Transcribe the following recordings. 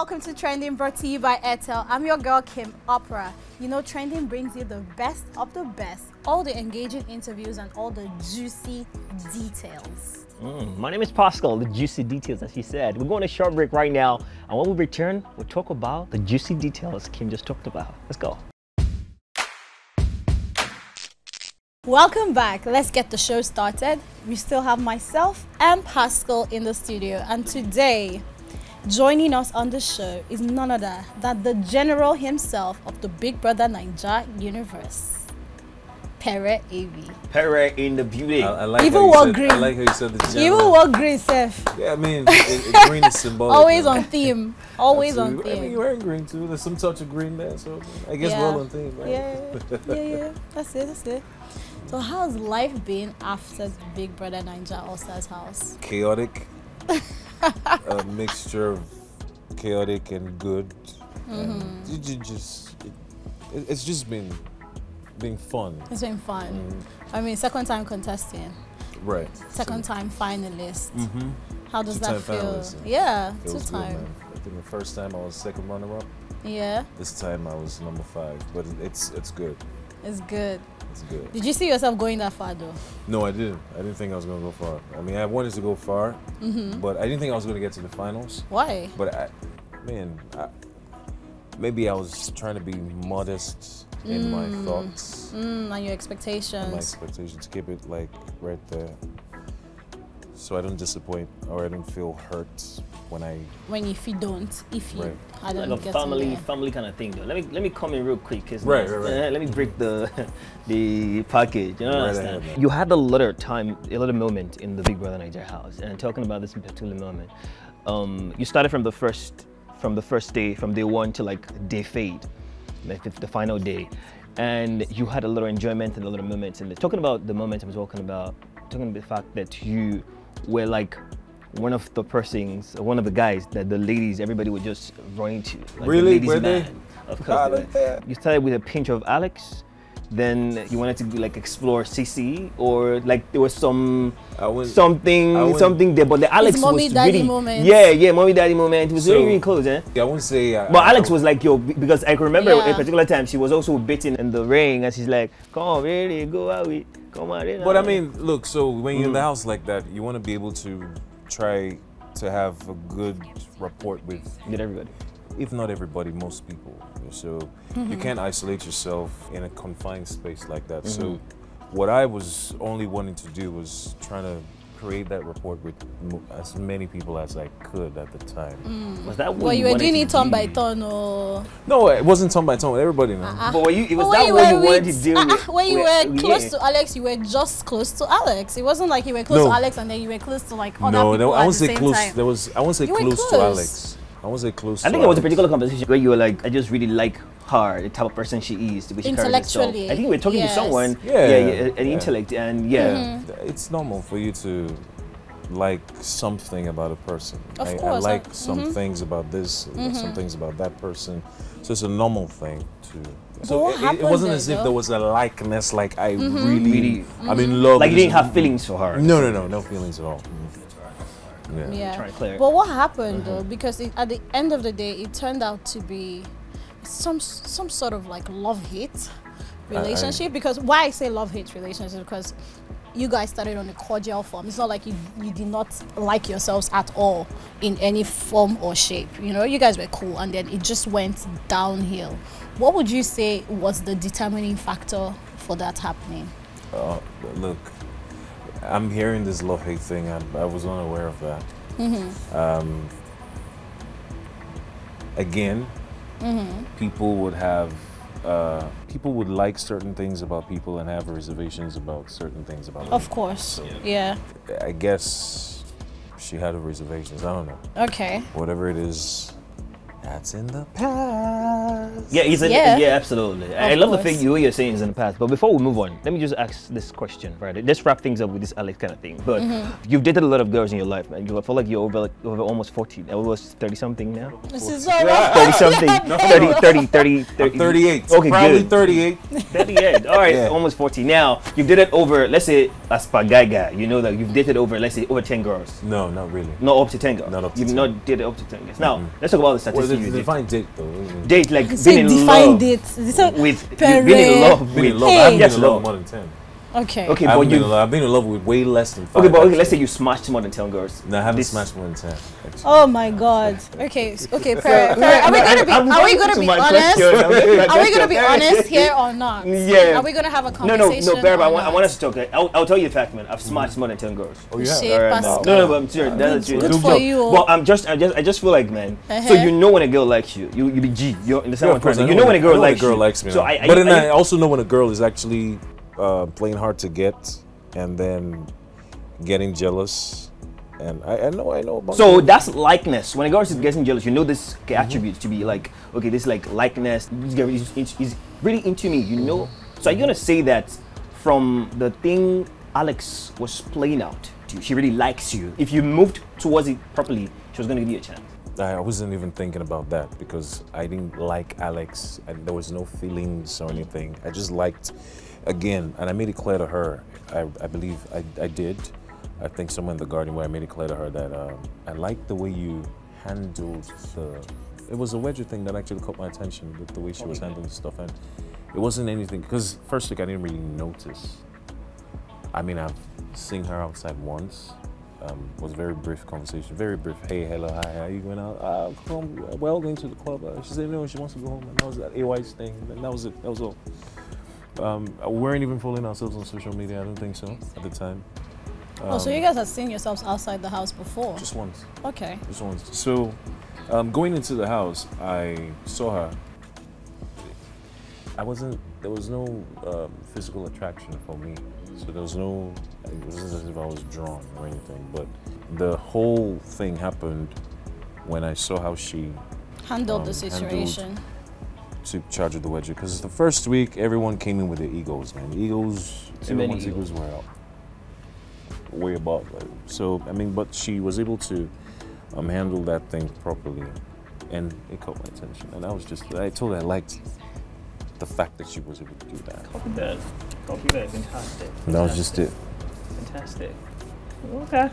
welcome to Trending brought to you by Airtel. I'm your girl Kim Oprah. You know, Trending brings you the best of the best, all the engaging interviews and all the juicy details. Mm, my name is Pascal, the juicy details, as she said. We're going to a short break right now, and when we return, we'll talk about the juicy details Kim just talked about. Let's go. Welcome back. Let's get the show started. We still have myself and Pascal in the studio, and today Joining us on the show is none other than the general himself of the Big Brother Naija universe, Pere Egbi. Pere in the beauty. I, I like Even how you wore said, green. I like how you said the Even general. wore green, Seth. Yeah, I mean, it, it, green is symbolic. Always man. on theme. Always on Absolutely. I mean, theme. you're wearing green too. There's some touch of green there, so I guess Yeah. we're on theme, right? Yeah, yeah, yeah, yeah. That's it. That's it. So, how's life been after Big Brother Naija All Stars house? Chaotic. a mixture of chaotic and good. Mm-hmm. You ju- just, it, it's just been, been fun. It's been fun. Mm, I mean, second time contesting, right. second time finalist. Mm-hmm. How does that Two-time feel? finalist, Yeah, two Feels good, I think the first time I was second runner-up. Yeah, This time I was number five, but it's it's good. it's good. It's good. Did you see yourself going that far though? No, I didn't. I didn't think I was gonna go far. I mean, I wanted to go far, Mm-hmm. but I didn't think I was gonna get to the finals. Why? But I, man, I, maybe I was trying to be modest in my Mm. thoughts, Mm, and your and my expectations. expectations. Keep it like right there, so I don't disappoint or I don't feel hurt when I. when if you don't, if you Right. I don't like a family, there. family kind of thing, though. Let me let me come in real quick, cause Right, right, right. uh, let me break the the package. You know, Right understand? ahead, man. you had a little time, a little moment in the Big Brother Naija house, and talking about this particular moment, um, you started from the first from the first day, from day one to like day fade, like the, the final day, and you had a little enjoyment and a little moments. And talking about the moment, I was talking about talking about the fact that you were like one of the persons, one of the guys that the ladies, everybody would just run into. Like Really? ladies' Were they? Of course. they look were. there. You started with a pinch of Alex, then you wanted to like explore CC, or like there was some went. something something there, but the Alex mommy, was daddy really moment. yeah yeah mommy daddy moment. It was So- really really close, eh? Yeah, I wouldn't say. uh, But I- Alex was like, yo, because I can remember Yeah. a particular time she was also bitten in the ring, and she's like, come on, really, go out with, come on, really. But I mean, look. So when you're in Mm. the house like that, you want to be able to try to have a good rapport with everybody? if not everybody, most people. So you mm-hmm. can't isolate yourself in a confined space like that. So mm-hmm. what I was only wanting to do was trying to create that rapport with mo- as many people as I could at the time. Was that what Well, you were doing to it turn by turn, or No, it wasn't turn by turn. Everybody now. Ah, But were you, it was But that when what you were wanted with- to do with? ah, when you with- were close yeah. to Alex, you were just close to Alex. It wasn't like you were close No. to Alex and then you were close to like other no, people no, I at won't the say close. time. There was I won't say You were close, to. Alex. I won't say close. I think it was a particular conversation where you were like, I just really like her, the type of person she is, the way she carries herself. Intellectually, I think we're talking yes. to someone, Yeah, yeah, yeah, an yeah. intellect, and yeah, Mm-hmm. It's normal for you to like something about a person. Of I, course, I I- like some mm-hmm. things about this, some mm-hmm. things about that person. So it's a normal thing to. So it- it, it wasn't there, as if though? there was a likeness, like I mm-hmm. really, Really- I'm in love. like you didn't have feelings for her. No, no, no, no feelings at all. Yeah. Yeah. Trying to clear it. But what happened though? Because it, at the end of the day, it turned out to be some some sort of like love hate relationship. because why I say love hate relationship because you guys started on a cordial form. It's not like you you did not like yourselves at all in any form or shape. You know, you guys were cool, and then it just went downhill. What would you say was the determining factor for that happening? Uh, look, I'm hearing this love hate thing. I, I was unaware of that. Um, again, people would have uh, people would like certain things about people and have reservations about certain things about them. Of course, yeah. I guess she had her reservations. I don't know. Okay. Whatever it is, that's in the past. Yeah, he's an, Yeah. yeah. absolutely. I Of love the course. thing you are saying is in the past. But before we move on, let me just ask this question, right? Let's wrap things up with this Alex kind of thing. But Mm-hmm. you've dated a lot of girls in your life, man. You I feel like you're over like over almost 40, almost 30 something now. This is so rough. 30 something, 30, 30, 30, 30. 38. Okay, Probably good. 38. 38. All right, Yeah. almost 40. Now, you've dated over, let's say, as per guy guy, you know that you've dated over, let's say, over 10 girls. No, not really. Not up to 10 girls. Not up to You've 10. not dated up to 10 girls. Now, let's talk about the statistics the you define date though? What do you mean? Date, like, Say been in define love. date. With, you've Pere. been in love Been in with. love. I haven't Yes, been in love love. more than 10. Okay. Okay, I but haven't been you. in. I've been in love with way less than five. Okay, but okay, let's say you smashed more than 10 girls. No, I haven't This- smashed more than 10. actually. Oh my God. Okay. s- Okay. Per, per, are we gonna be? Are we going gonna be honest? question. I'm going to my Are we gonna be honest here or not? Yeah. Are we gonna have a conversation? No, no, no, Pere, I want, I want us to talk. I'll, I'll tell you the fact, man. I've smashed more than 10 girls. Oh, yeah. have? Shit, Alright, Pascal. no, no, but I'm serious. That's Good- serious. good for you. Well, I'm just, I just, I just feel like, man. So Uh-huh. you know when a girl likes you, you, you be G. You understand Yeah, what of I'm course, trying I to You know when a girl know likes a girl likes me. So. I, I, but then I, I also know when a girl is actually uh, playing hard to get and then getting jealous. And I, I know, I know about So that. that's likeness. When it girl to getting jealous, you know this attribute to be like, okay, this like likeness. This girl is, is, is really into me, you know. So are you gonna say that from the thing Alex was playing out to you, she really likes you. If you moved towards it properly, she was gonna give you a chance. I I wasn't even thinking about that because I didn't like Alex and there was no feelings or anything. I just liked, again, and I made it clear to her, I, I believe I, I did. I think somewhere in the garden where I made it clear to her that um, I liked the way you handled the. It was a wager thing that actually caught my attention with the way she was handling the stuff. And it wasn't anything, because first week I didn't really notice. I mean, I've seen her outside once. Um, was a very brief conversation, very brief. Hey, hello, hi, how you going out? Uh, come, well, going to the club. Uh, she said no, she wants to go home, and that was that AY's thing. And that was it. That was all. Um, we weren't even following ourselves on social media. I don't think so at the time. Oh, so Um, you guys have seen yourselves outside the house before? just once. Okay. Just once. So, um, going into the house, I saw her. I wasn't. There was no um, physical attraction for me. So there was no. It wasn't as if I was drawn or anything. But the whole thing happened when I saw how she Handled the situation. handled- situation. took charge of the wager. Because the first week, everyone came in with their egos, man. Egos. Too many everyone's egos. egos were out. Way above. So I mean, but she was able to um, handle that thing properly, and it caught my attention. And I was just, I told her I liked the fact that she was able to do that. Copy that. Copy that. Fantastic. And that was just it. Fantastic. Okay.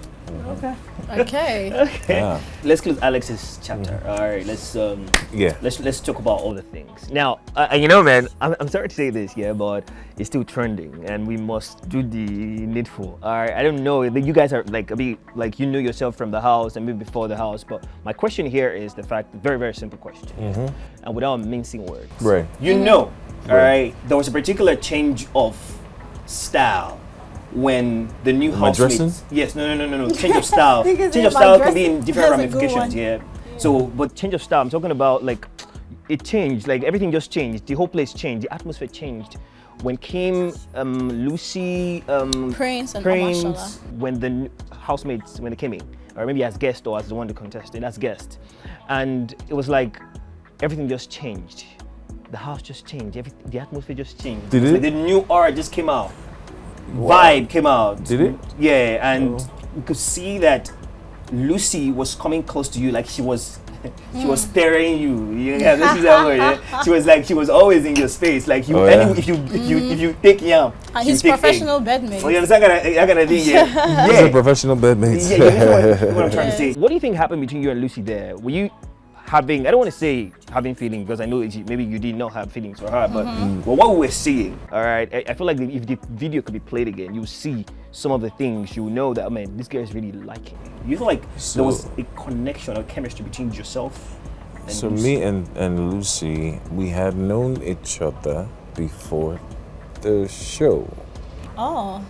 Okay. Okay. Yeah. Let's close Alex's chapter. All right. Let's um. Yeah. Let's let's talk about all the things. Now, uh, you know, man, I'm, I'm sorry to say this, yeah, but it's still trending, and we must do the needful. All right, I don't know. That you guys are like a bit like you know yourself from the house and maybe before the house, but my question here is the fact, very very simple question, and without mincing words. Right. You know, all Right. right, there was a particular change of style when the new Am I dressing? housemates. Yes, no, no, no, no, no. Change of style. Change of style can be in different that's a good ramifications. one. Yeah. So, but change of style. I'm talking about like it changed. Like everything just changed. The whole place changed. The atmosphere changed. When came um, Lucy, um, Prince and Prince, Omashola. when the housemates when they came in, or maybe as guest or as the one to contest contested, as guest, and it was like everything just changed. The house just changed. Every, the atmosphere just changed. Did it? like the new aura just came out. Vibe came out. Did it? Yeah, and Oh. you could see that Lucy was coming close to you, like she was, she was hmm. staring you. Yeah, this is that word. Yeah? She was like she was always in your space. Like you, Oh, any, yeah. if you if you if you hmm. take yam, And she his take professional bedmate. Oh, you understand that kind of, that kind of thing? Yeah, These are yeah. professional bedmate. Yeah, you understand what, what I'm trying to Yes. say. What do you think happened between you and Lucy there? Were you having, I don't want to say having feelings because I know it- maybe you did not have feelings for her, but mm-hmm. mm. well, what we're seeing, all right, I, I feel like if the video could be played again, you'll see some of the things, you know that, oh man, this girl is really liking me. You feel like there was a connection or chemistry between yourself and So Lucy? me and, and Lucy, we had known each other before the show. Oh.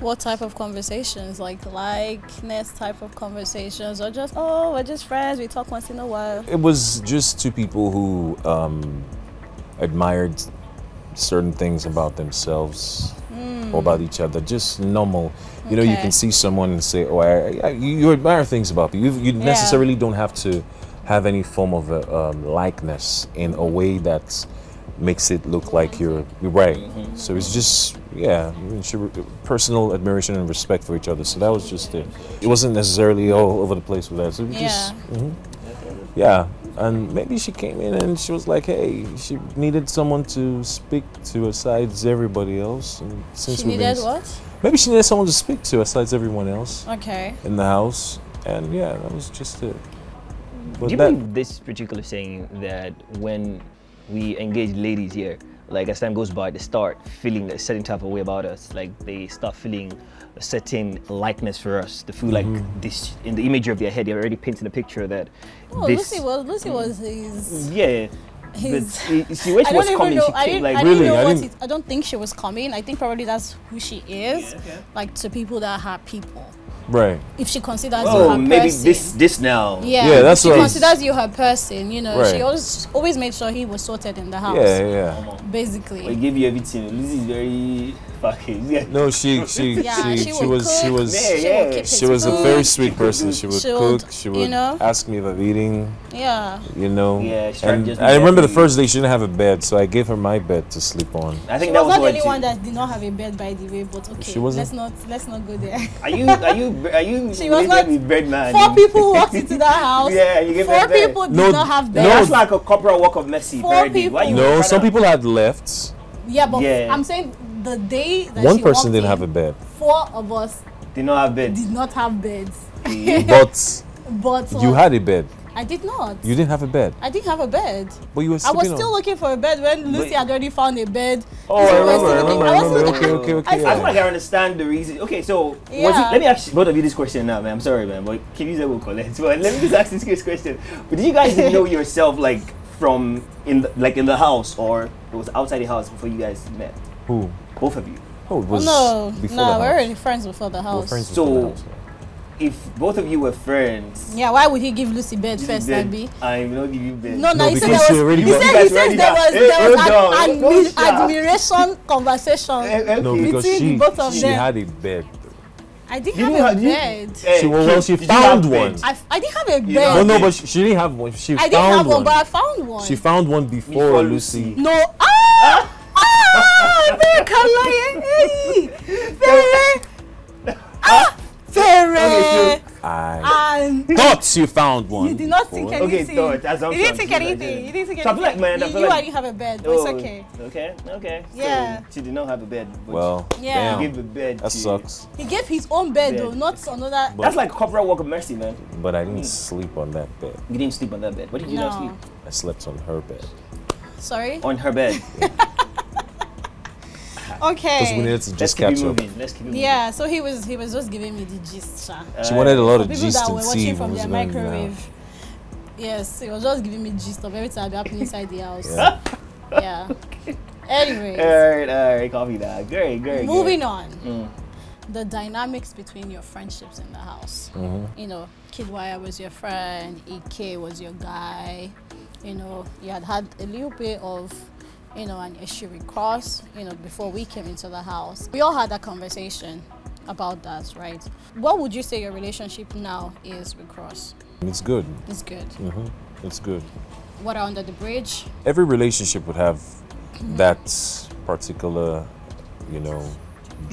What type of conversations? Like likeness type of conversations, or just oh, we're just friends. We talk once in a while. It was just two people who um, admired certain things about themselves or about each other, just normal. You know, you can see someone and say, "Oh, I, I, you, admire things about people." You, you Yeah. necessarily don't have to have any form of a, um, likeness in a way that makes it look like you're, you're right. So it's just, yeah, you know, should- personal admiration and respect for each other. So that was just it. It wasn't necessarily all over the place with that. So we just, Yeah. mhm. yeah. And maybe she came in and she was like, hey, she needed someone to speak to besides everybody else. And since She we've been needed what? Maybe she needed someone to speak to besides everyone else Okay. in the house. And yeah, that was just it. But Do you that, believe this particular saying that when we engage ladies here, like as time goes by, they start feeling a certain type of way about us. Like they start feeling a certain likeness for us. They feel Mm-hmm. like this in the imagery of their head. They're already painting a picture that Oh, this. Lucy was Lucy was his. yeah. But his it- see, when I she don't was even coming, know. she I came didn't, like I Really? know I what it, I don't think she was coming. I think probably that's who she is. okay. Like to people that are people. Right. If she considers oh, you Oh, her maybe person. this this now. Yeah, Yeah, that's she what I was- considers you her person. You know, she always always made sure he was sorted in the house. Yeah, yeah. Basically. We give you everything. Lucy is very fucking. Yeah. No, she she Yeah, she, she she would was she was Yeah, She yeah. would keep she his was a very sweet person. She would She would, cook. She you would know? ask me about eating. Yeah. You know. Yeah, she tried to And I remember the first day she didn't have a bed, so I gave her my bed to sleep on. I think She that was was not the only one that did not have a bed, by the way. But okay, She wasn't? let's not let's not go there. Are you are you are you She was not- with Birdman? Four people walked into that house. Yeah, you gave Four people did No, not have no. beds. That's like a corporal work of mercy. Four Why you people. No, some people had left. Yeah, but Yeah. I'm saying the day that One she person didn't in, have a bed, Four of us did not have beds. did not have beds. Mm. but But you had a bed. I did not. You didn't have a bed, I didn't have a bed. but you were I sleeping was on. still looking for a bed when Lucy But- had already found a bed. Oh, I was remember, still I looking- remember, I I remember. Okay, looking- okay, I okay. I yeah. feel like I understand the reason. Okay, so was it, let me ask both of you this question now, man. I'm sorry, man, but can you say we'll collect? But let me just ask this question. But did you guys know yourself like from in the, like in the house or it was outside the house before you guys met? Who? Both of you. Oh, it Oh, was no, before no, we're house. already friends before the We were house. friends So- the house. If both of you were friends, Yeah, why would he give Lucy bed first, then Nabi? I will not give you bed. No, no, No, he said because there was. He said, he said there got- was Hey, there was an on, admi- don't shout. admiration conversation. Okay. No, Between she both of she them. had a bed. I didn't You have didn't a have- you- bed. Eh, She- well, well, she did found one. I, I didn't have a You bed. know- No, no, bed. but she, she didn't have one. She I didn't found have one, one. but I found one. She found one before, Before Lucy. Lucy. no. Ah! Very color. Hey! Very. Ah! Very. I thought you found one. you did not think before. Okay, anything. thought, assumptions, You didn't think you guys anything. You didn't think So I feel anything. like, man, I you, feel you like- I didn't have a bed, but Oh, it's okay. Okay, okay. So Yeah. she did not have a bed. But Well, Yeah. she damn, gave the bed. that to- sucks. He gave his own bed, Bed. though, not another. That's like corporal work of mercy, man. But I didn't sleep on that bed. You didn't sleep on that bed. What did you not sleep? I slept on her bed. Sorry. On her bed. Because we Okay. needed to Let's just keep it catch up. moving. Let's keep moving. Yeah. So he was he was just giving me the gist, sha. She wanted a lot of people gist that and were watching from was their going down. microwave. Yes, he was just giving me gist of everything that happening inside the house. Yeah. Yeah. Anyways, All right, all right, copy that. Great, great. moving on. Mm. The dynamics between your friendships in the house. Mhm. You know, Kiddwaya was your friend, Ike was your guy. You know, you had had a little bit of, you know, an issue with Cross, you know, before we came into the house. We all had that conversation about that, right? What would you say your relationship now is with Cross? It's good. It's good. hmm It's good. Water under the bridge. Every relationship would have that particular, you know,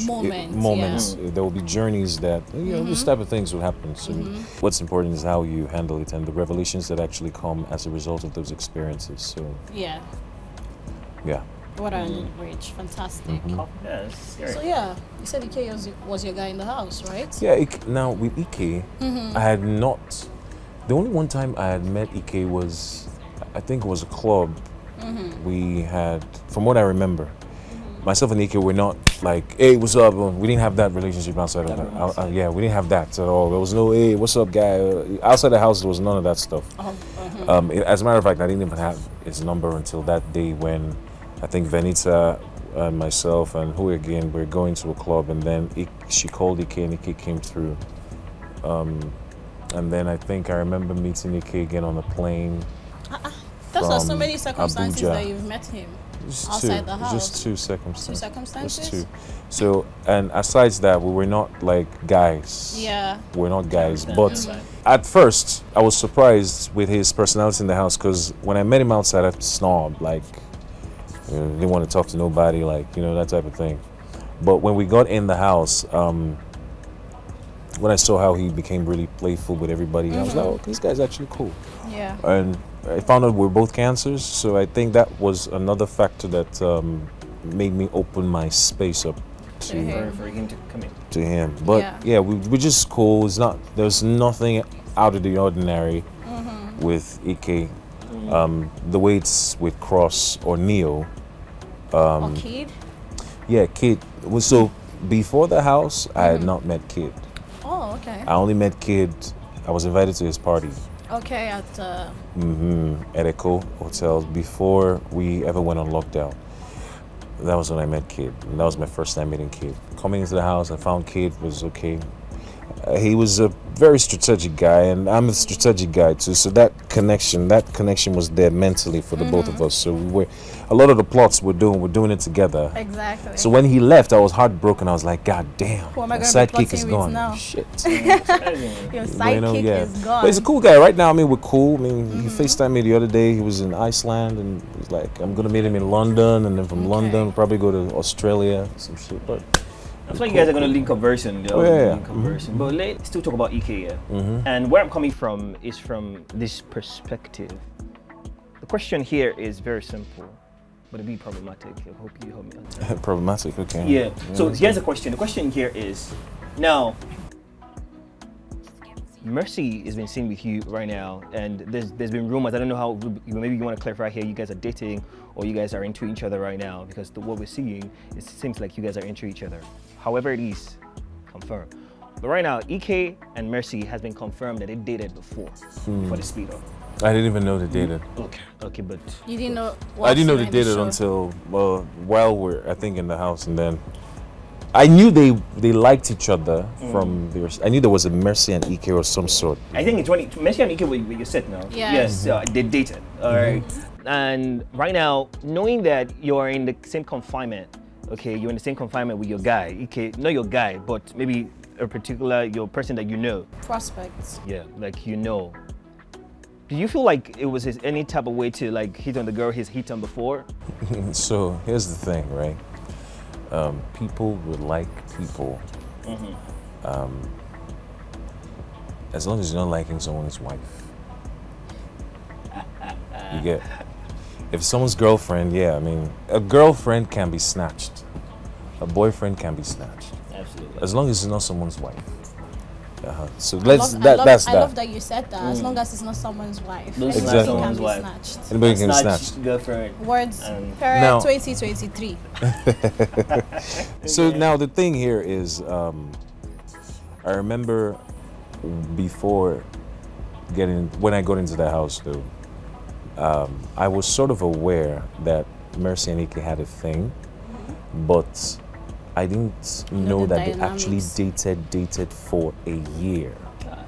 Moment, moments. There will be journeys that you know this type of things will happen. So what's important is how you handle it and the revelations that actually come as a result of those experiences. So Yeah. Yeah. Water under the bridge. Fantastic. Yeah, it's great. So yeah, you said Ike was, was your guy in the house, right? Yeah. Ik- now with Ike, I had not. The only one time I had met Ike was, I think it was a club. We had, from what I remember, myself and Ike were not like, hey, what's up? Uh, We didn't have that relationship outside of that. Uh, uh, yeah, we didn't have that at all. There was no, hey, what's up, guy? Uh, outside the house, there was none of that stuff. Oh, uh-huh. Um, i- as a matter of fact, I didn't even have his number until that day when I think Venita and myself and who again we're going to a club, and then Ik, she called Ike and Ike came through. Um, and then I think I remember meeting Ike again on a plane. Those are so many circumstances Abuja. that you've met him. Just Outside two. the house. two Two circumstances. circumstances. Just two. So, and aside that, we were not like guys. Yeah. We're not guys. Understand. But Mhm. at first, I was surprised with his personality in the house because when I met him outside, I snobbed. Like, you know, didn't want to talk to nobody, like, you know, that type of thing. But when we got in the house, um, when I saw how he became really playful with everybody, I was like, oh, this guy's actually cool. Yeah. And I found out we're both cancers, so I think that was another factor that um, made me open my space up To to him. For, for him to come in. to him. But Yeah. yeah, we, we're just cool. It's not there's nothing out of the ordinary Mm-hmm. with Ike. Um, the way it's with Cross or Neo. Um, or kid. Yeah, Kid. Well, So before the house, I Mm-hmm. had not met Kid. Oh, okay. I only met Kid. I was invited to his party Okay, at uh, hmm at Eko Hotel before we ever went on lockdown. That was when I met Kid. And that was my first time meeting Kid. Coming into the house, I found Kid was okay. Uh, he was a very strategic guy, and I'm a strategic guy too. So that connection, that connection was there mentally for the both of us. So we were, a lot of the plots we're doing, we're doing it together. exactly. So when he left, I was heartbroken. I was like, God damn, Who my sidekick is gone. now? Shit. Your Bueno, sidekick yeah. is gone. But he's a cool guy. Right now, I mean, we're cool. I mean, he Mm-hmm. FaceTimed me the other day. He was in Iceland, and he's like, I'm gonna meet him in London, and then from Okay. London, we'll probably go to Australia, some shit. But That's why you guys are gonna link up very soon. Oh, yeah, yeah. Link up very soon. But let's still talk about Ike. Yeah? Mhm. And where I'm coming from is from this perspective. The question here is very simple, but it'll be problematic. I hope you help me answer. problematic. Okay. Yeah. So here's the question. The question here is now. Mercy has been seen with you right now, and there's there's been rumors. I don't know how. Maybe you want to clarify here. You guys are dating, or you guys are into each other right now, because the, what we're seeing, it seems like you guys are into each other. However it is, confirmed. But right now, Ike and Mercy has been confirmed that they dated before for the speed up. I didn't even know they dated. Okay. Okay, but you didn't know. I didn't know they you were in dated the show. until well, while we're I think in the house, and then I knew they they liked each other Mm. from their. I knew there was a Mercy and Ike or some sort. I think it's when it, Mercy and Ike were, were you set now. Yeah. Yes, uh, they dated. All right. And right now, knowing that you're in the same confinement, okay, you're in the same confinement with your guy. Okay, not your guy, but maybe a particular your person that you know. prospects. Yeah, like you know. Do you feel like it was his, any type of way to like hit on the girl he's hit on before? So here's the thing, right? Um, people would like people. Um, as long as you're not liking someone's wife. You get. If someone's girlfriend, yeah, I mean, a girlfriend can be snatched. A boyfriend can be snatched. Absolutely. As long as it's not someone's wife. Uh-huh. So I let's love, that I love, that's I that. love that you said that. As long as it's not someone's wife, Don't anything snatch can someone's be wife. snatched. Anybody can Snatch snatch. girlfriend. Words. And- Now- 2023. So now the thing here is, um, I remember before getting when I got into the house though, um, I was sort of aware that Mercy and Ike had a thing, but I didn't know the that they actually dated dated for a year.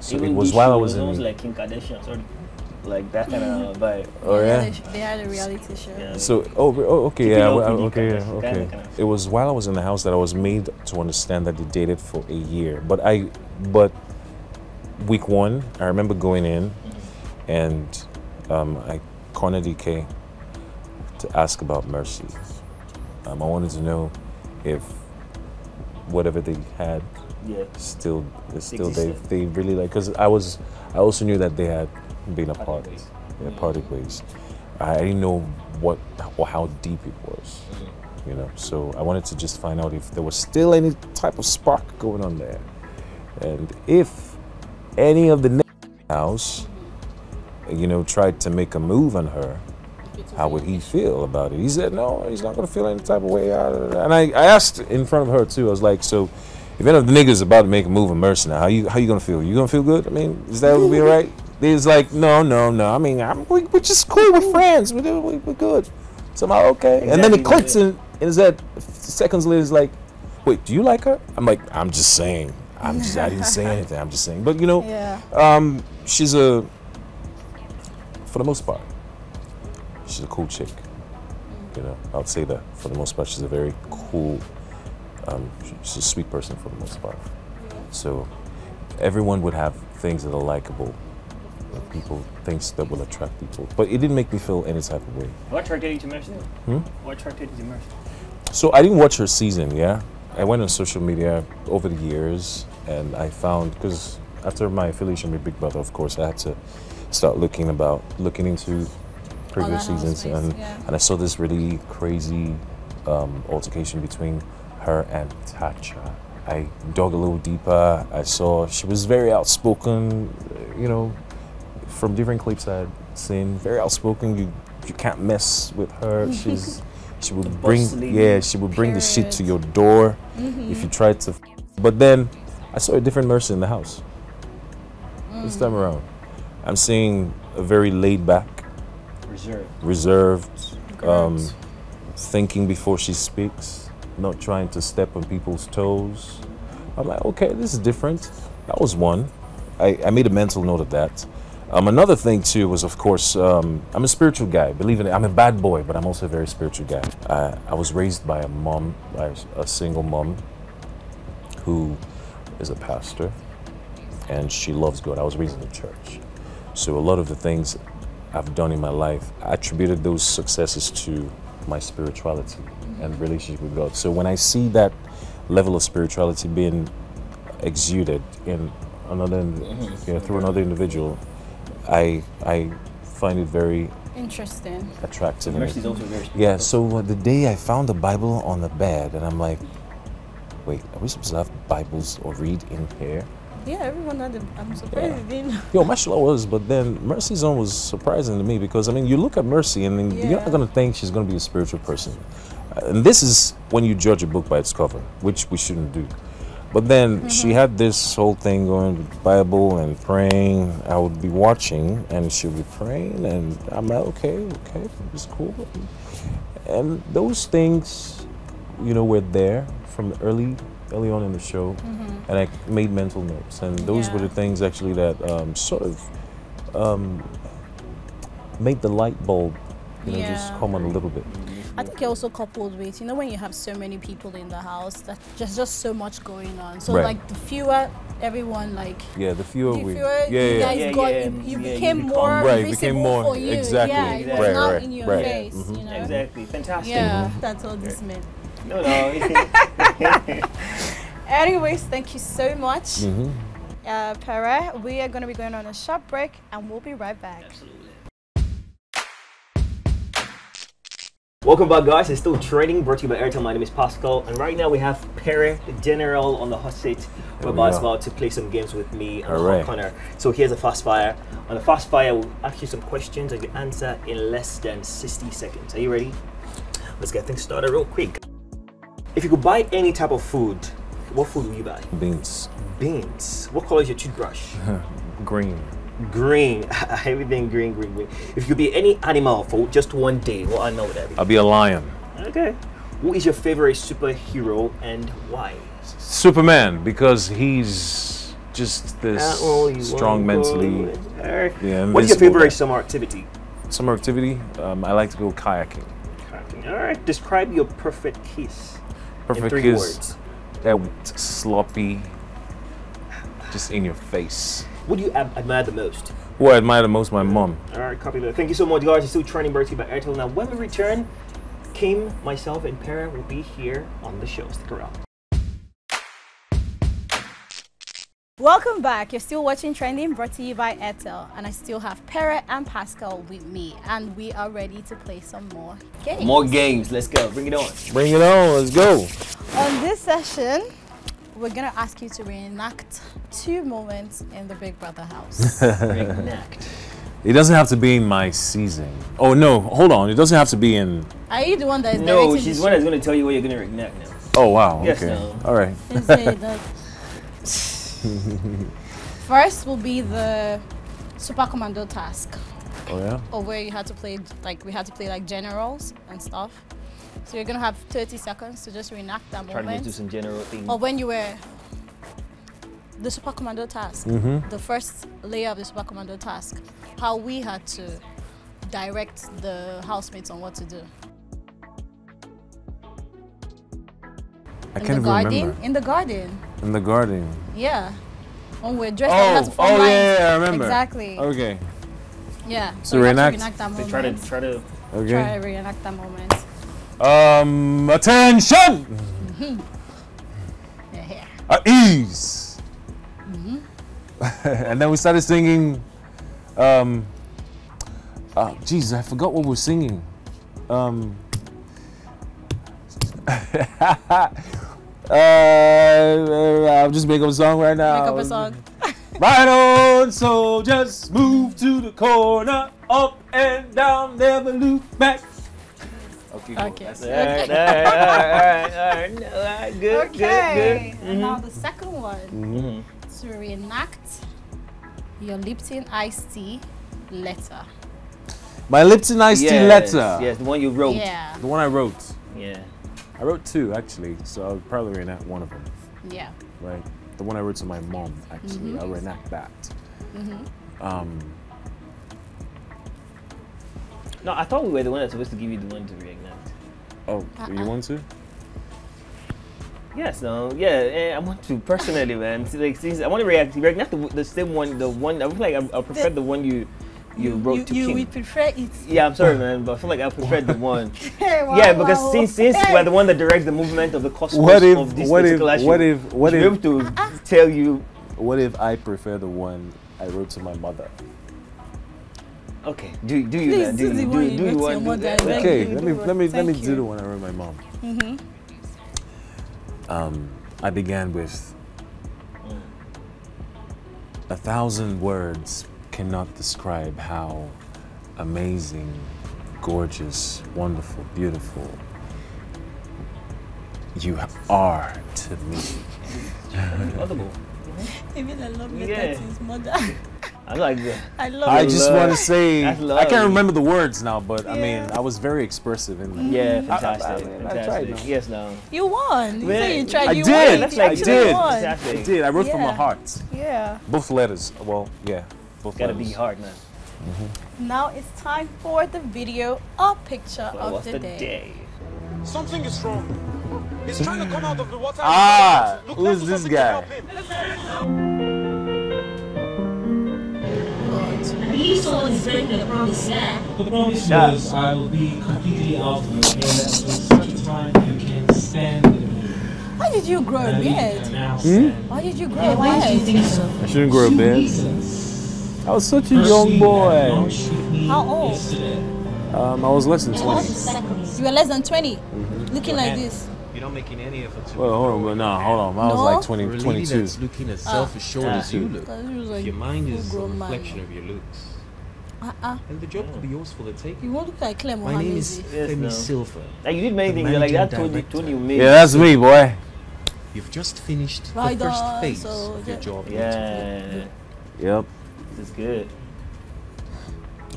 So Even it was while I show was in. almost like Kim Kardashian, sort like that kind of vibe. oh They yeah. had a- They had a reality show. Yeah. So oh, oh okay Keep it yeah up well, with okay yeah, kinda, okay. kinda. It was while I was in the house that I was made to understand that they dated for a year. But I but week one I remember going in and um, I cornered Ike to ask about Mercy. Um, I wanted to know if whatever they had Yeah. still is still they Existed. they really like because I was I also knew that they had been Parted apart. ways. Yeah, parted ways. I didn't know what or how deep it was, you know. So I wanted to just find out if there was still any type of spark going on there, and if any of the house, you know, tried to make a move on her, how would he feel about it? He said, no, he's not going to feel any type of way out of it. And I, I asked in front of her too. I was like, so if any of the niggas about to make a move on Mercy now, how you how you gonna feel? You gonna feel good? I mean, is that gonna be alright? He's like, no, no, no. I mean, I'm, we, we're just cool. We're friends. We're, we- we're good. Somehow okay. And then it clicks in, in his head. Seconds later, he's like, wait, do you like her? I'm like, I'm just saying. I'm just, I didn't say anything. I'm just saying. But you know, Yeah. um, she's a, for the most part, she's a cool chick. You know, I would say that for the most part, she's a very cool. Um, she's a sweet person for the most part. So everyone would have things that are likable. that People things that will attract people, but it didn't make me feel any type of way. What attracted you to Mercy? Hmm? What attracted you to Mercy? So I didn't watch her season. Yeah, I went on social media over the years, and I found because after my affiliation with Big Brother, of course, I had to start looking about looking into previous seasons, housemates, and yeah. and I saw this really crazy um, altercation between her and Tacha. I dug a little deeper. I saw she was very outspoken. You know, from different clips I had seen, very outspoken. You you can't mess with her. She's she would bring yeah she would bring the shit to your door Mm-hmm. if you tried to. But then I saw a different Mercy in the house this time around. I'm seeing a very laid back, Reserve. reserved, um, thinking before she speaks, not trying to step on people's toes. I'm like, okay, this is different. That was one. I, I made a mental note of that. Um, another thing too was, of course, um, I'm a spiritual guy. Believe in it, I'm a bad boy, but I'm also a very spiritual guy. I, I was raised by a mom, by a single mom, who is a pastor, and she loves God. I was raised in the church, so a lot of the things I've done in my life, I attributed those successes to my spirituality and relationship with God. So when I see that level of spirituality being exuded in another, you know, through another individual, I I find it very Interesting. attractive. and Mercy's also very spiritual. yeah, so uh, the day I found the Bible on the bed, and I'm like, wait, are we supposed to have Bibles or read in here? Yeah, everyone had them. I'm surprised Yeah. didn't. Yo, mashallah was, but then Mercy's on was surprising to me because, I mean, you look at Mercy and then you're not going to think she's going to be a spiritual person. Uh, and this is when you judge a book by its cover, which we shouldn't do. But then she had this whole thing going with Bible and praying. I would be watching and she would be praying, and I'm like, okay, okay, it's cool. And those things, you know, were there from the early, early on in the show, and I made mental notes. And those were the things actually that um, sort of um, made the light bulb, you know, just come on a little bit. I think it also coupled with you know when you have so many people in the house that there's just so much going on. So Right. like the fewer everyone like Yeah, the fewer the we, fewer yeah, you yeah, guys Yeah, got, yeah, you, you yeah, you became become- more Right, became visible more- for you. exactly, Yeah, it was right, not right, in your right. face. Mhm. You know. Exactly. Fantastic. Yeah, that's all this meant. No, no. Anyways, thank you so much, Mhm. uh, Pere. We are going to be going on a short break, and we'll be right back. Absolutely. Welcome back, guys. It's still Trending brought to you by Airtel. My name is Pascal, and right now we have Pere General on the hot seat. There we Whereby it's are. about to play some games with me and Alright. Connor. So here's a fast fire. On the fast fire, we'll ask you some questions and you answer in less than 60 seconds. Are you ready? Let's get things started real quick. If you could buy any type of food, what food would you buy? Beans, Beans. What color is your toothbrush? green, Green. Everything green, green, green. If you could be any animal for just one day, what animal would that be? I'll be a lion. Okay. Who is your favorite superhero and why? Superman because he's just this strong mentally. with her? Yeah, What is your favorite guy. summer activity? Summer activity. Um, I like to go kayaking. Kayaking. All right. Describe your perfect kiss Perfect in three kiss. words. That sloppy, just in your face. What do you ad- admire the most? Who I admire the most, my mom. All right, copy that. Thank you so much, guys. It's still Trending you by Airtel. Now, when we return, Kim, myself, and Pere will be here on the show. Stick around. Welcome back. You're still watching Trending brought to you by Airtel, and I still have Pere and Pascal with me, and we are ready to play some more games. More games. Let's go. Bring it on. Bring it on. Let's go. On this session, we're gonna ask you to reenact two moments in the Big Brother house. Reenact. It doesn't have to be in my season. Oh no, hold on. It doesn't have to be in. are you the one that is No, she's the one that's going to tell you what you're going to reenact now. Oh wow. Yes, okay. no. All right. show? Is it the- First will be the Super Commando task, Oh yeah. or where you had to play like we had to play like generals and stuff. So you're gonna have 30 seconds to just reenact that Trying to moment. do some general things. or when you were the super commando task Mm-hmm. the first layer of the super commando task how we had to direct the housemates on what to do I in can't the even garden. remember. In the garden. In the garden. Yeah. When we're dressed up, we Oh, form oh lines. yeah, yeah, I remember. Exactly. Okay. Yeah. So we have reenact. reenact that They try to try to. Okay. Try to reenact that moment. Um, attention! Yeah, yeah. At ease. Mm-hmm. and then we started singing. Um, uh, Jesus, I forgot what we were singing. Um, uh, I'll just make up a song right now. Make up a song. Right on, so just move to the corner, up and down, never look back. Okay, cool. Okay. That's All it. right, all right, all right, all right, all right. Good, Okay. good, good. And now the second one. Mhm. To reenact your Lipton iced tea letter. My Lipton iced tea letter. Yes, the one you wrote. Yeah. The one I wrote. Yeah. I wrote two actually, so I'll probably reenact one of them. Yeah. Right. The one I wrote to my mom actually. Mhm. I'll reenact that. Mm-hmm. Um, No, I thought we were the one that's supposed to give you the one to reenact. oh, you Uh-uh. want to? Yes, no, yeah, eh, I want to personally, man. See, Like, since I want to react, reenact the, the same one, the one. I feel like I, I prefer the one you you wrote to you King. would prefer it. Yeah, I'm sorry, man, but I feel like I prefer the one. Hey, wow, yeah, because wow. since since Hey. we're the one that directs the movement of the cosmos What if? of this What if? particular show, What if? What we if? should be able to tell you, What if I prefer the one I wrote to my mother? okay, do do you Please then, do do the you one do, you do you to want your to mother, do that? Okay, let me let me let me Thank do the one I wrote my mom. Mm-hmm. Um, I began with a thousand words cannot describe how amazing, gorgeous, wonderful, beautiful you are to me. Audible. Even I love letter Yeah. to his mother. I like that. I love I just love- want to say I can't remember the words now, but I mean I was very expressive in that. Yeah, Mm-hmm. I- I- fantastic, I- I tried fantastic. now. Yes, no. You won. You Man, say you tried. I you did. Won. That's You like I did. Won. I did. I wrote from my heart. Yeah. Both letters. Well, yeah, both Gotta letters. be hard, man. Now it's time for the video or picture Well, of the, the day. day? Something is wrong. He's trying to come out of the water. Ah, Look, who let's is do this guy? help him. He saw his breaking the promise land. The promise Yeah. was I will be completely out of your hair until such a time you can stand in the Why did you grow a beard? Hmm? Why did you grow Hey, a why do you beard? think so? I shouldn't grow a two beard. Reasons. I was such a young boy. launched with me How old? Um, I was less than 20. You were less than 20, Mm-hmm. looking like this. You're not making any effort to. Well, hold on, but no, hold on. I was No? like For a 20, lady 22. that's looking as self-assured Ah. as you look, Because he was like your mind is a full-grown man. reflection of your looks, Uh-uh. and the job could be yours for the taking. You won't look like Clem My name is Mohammed. Yes, Femi no. Silver. Like you did many The things like that. managing Told you, told you made. Yeah, that's me, boy. You've just finished Right the first on, phase so of your job. interview. Yeah, Yep. This is good.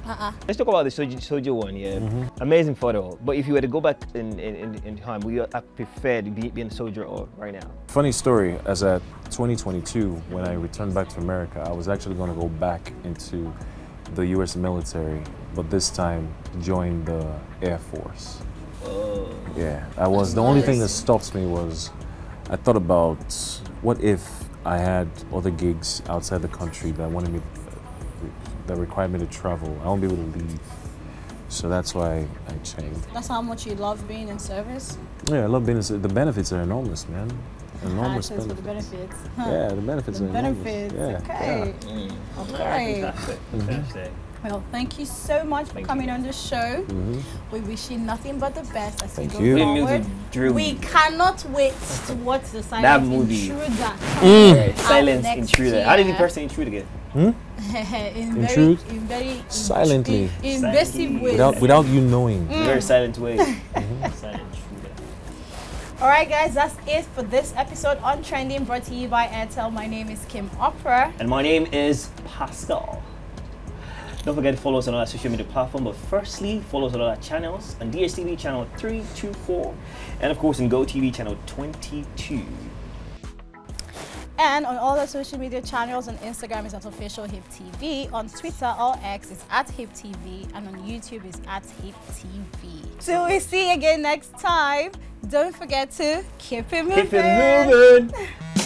Uh-uh. Let's talk about the Soji, Soji one. Yeah, mm-hmm. amazing photo. But if you were to go back in in, in, in time, would you have preferred be, being a soldier or right now? Funny story, as at 2022, when I returned back to America, I was actually going to go back into the US military, but this time join the Air Force. Oh, Yeah, I was. The only thing that nice. stopped me was I thought about what if I had other gigs outside the country that wanted me, that required me to travel. I won't be able to leave. So that's why I changed. That's how much you love being in service. Yeah, I love being. a- The benefits are enormous, man. Enormous Access for the benefits. benefits. Huh. Yeah, the benefits The are enormous. benefits. Yeah, okay. mm. Okay. fantastic, fantastic. Well, thank you so much for Thank coming you. on the show. Mhm. We wish you nothing but the best as Thank we go you. Good forward. music, drill. We cannot wait to watch the silent That movie. intruder. Yeah, out Silence next intruder. How did the year. person intrude again? Hmm? in very, Intrude? in very Silently. in, invasive ways. Without, without you knowing. Very silent way. Mm-hmm. silent intruder. All right, guys, that's it for this episode on Trending, brought to you by Airtel. My name is Kim Oprah. And my name is Pascal. Don't forget to follow us on all our social media platforms. But firstly, follow us on all our channels on DSTV channel 324 and of course on GoTV channel 22. And on all the social media channels, on Instagram is at official Hip TV, on Twitter or X is at Hip TV, and on YouTube is at Hip TV. Till we see you again next time, don't forget to keep it moving. Keep it moving.